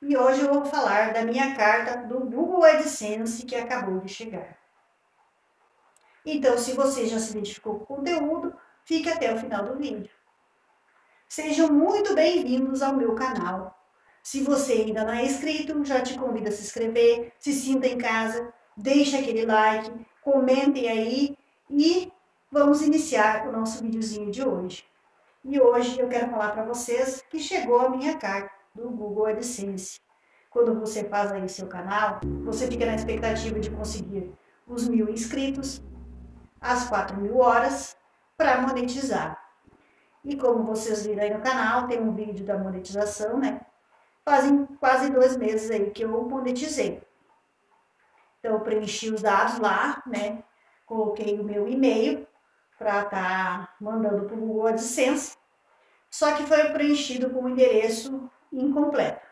e hoje eu vou falar da minha carta do Google AdSense que acabou de chegar. Então, se você já se identificou com o conteúdo, fique até o final do vídeo. Sejam muito bem-vindos ao meu canal. Se você ainda não é inscrito, já te convido a se inscrever, se sinta em casa, deixe aquele like, comentem aí e vamos iniciar o nosso videozinho de hoje. E hoje eu quero falar para vocês que chegou a minha carta do Google AdSense. Quando você faz aí seu canal, você fica na expectativa de conseguir os mil inscritos, as quatro mil horas para monetizar. E como vocês viram aí no canal, tem um vídeo da monetização, né? Fazem quase dois meses aí que eu monetizei. Então, eu preenchi os dados lá, né? Coloquei o meu e-mail para estar tá mandando para o Google AdSense. Só que foi preenchido com o endereço incompleto.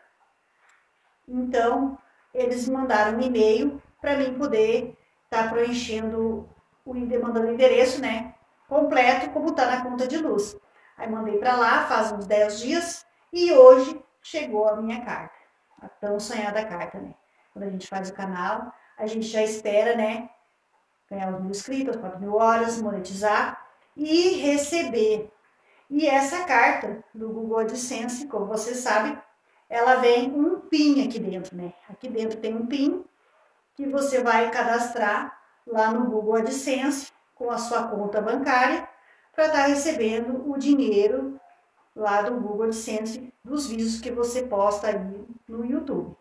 Então, eles mandaram um e-mail para mim poder estar tá preenchendo o mandando o endereço, né? Completo, como está na conta de luz. Aí mandei para lá, faz uns 10 dias, e hoje chegou a minha carta. A tão sonhada carta, né? Quando a gente faz o canal, a gente já espera, né? Ganhar os mil inscritos, 4 mil horas, monetizar e receber. E essa carta do Google AdSense, como você sabe, ela vem um PIN aqui dentro, né? Aqui dentro tem um PIN que você vai cadastrar lá no Google AdSense com a sua conta bancária para estar tá recebendo o dinheiro lá do Google AdSense dos vídeos que você posta aí no YouTube.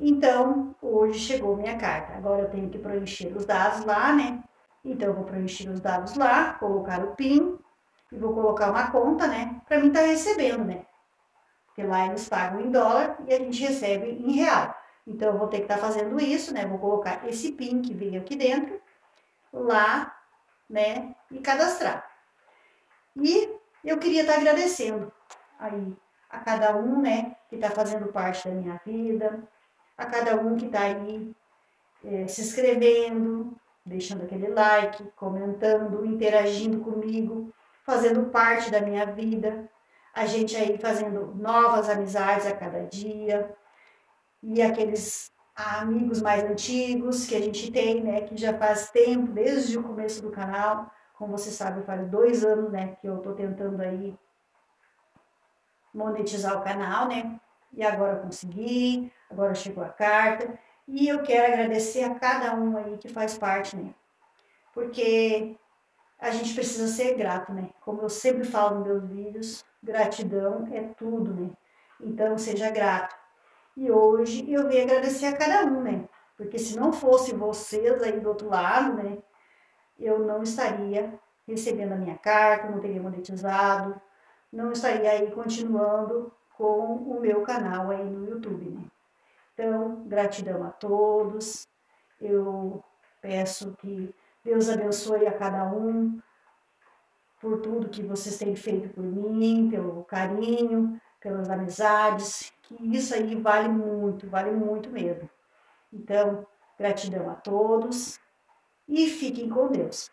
Então, hoje chegou minha carta. Agora eu tenho que preencher os dados lá, né? Então, eu vou preencher os dados lá, colocar o PIN e vou colocar uma conta, né? Para mim estar tá recebendo, né? Porque lá eles pagam em dólar e a gente recebe em real. Então, eu vou ter que estar tá fazendo isso, né? Vou colocar esse PIN que veio aqui dentro lá, né? E cadastrar. E eu queria estar tá agradecendo aí a cada um, né? Que está fazendo parte da minha vida, a cada um que está aí é, se inscrevendo, deixando aquele like, comentando, interagindo comigo, fazendo parte da minha vida, a gente aí fazendo novas amizades a cada dia, e aqueles amigos mais antigos que a gente tem, né, que já faz tempo, desde o começo do canal, como você sabe, faz dois anos, né, que eu tô tentando aí monetizar o canal, né, e agora consegui, agora chegou a carta, e eu quero agradecer a cada um aí que faz parte, né, porque a gente precisa ser grato, né, como eu sempre falo nos meus vídeos, gratidão é tudo, né, então seja grato e hoje eu vim agradecer a cada um, né? Porque se não fosse vocês aí do outro lado, né? Eu não estaria recebendo a minha carta, não teria monetizado, não estaria aí continuando com o meu canal aí no YouTube, né? Então, gratidão a todos. Eu peço que Deus abençoe a cada um por tudo que vocês têm feito por mim, pelo carinho, pelas amizades, que isso aí vale muito, vale muito mesmo. Então, gratidão a todos e fiquem com Deus.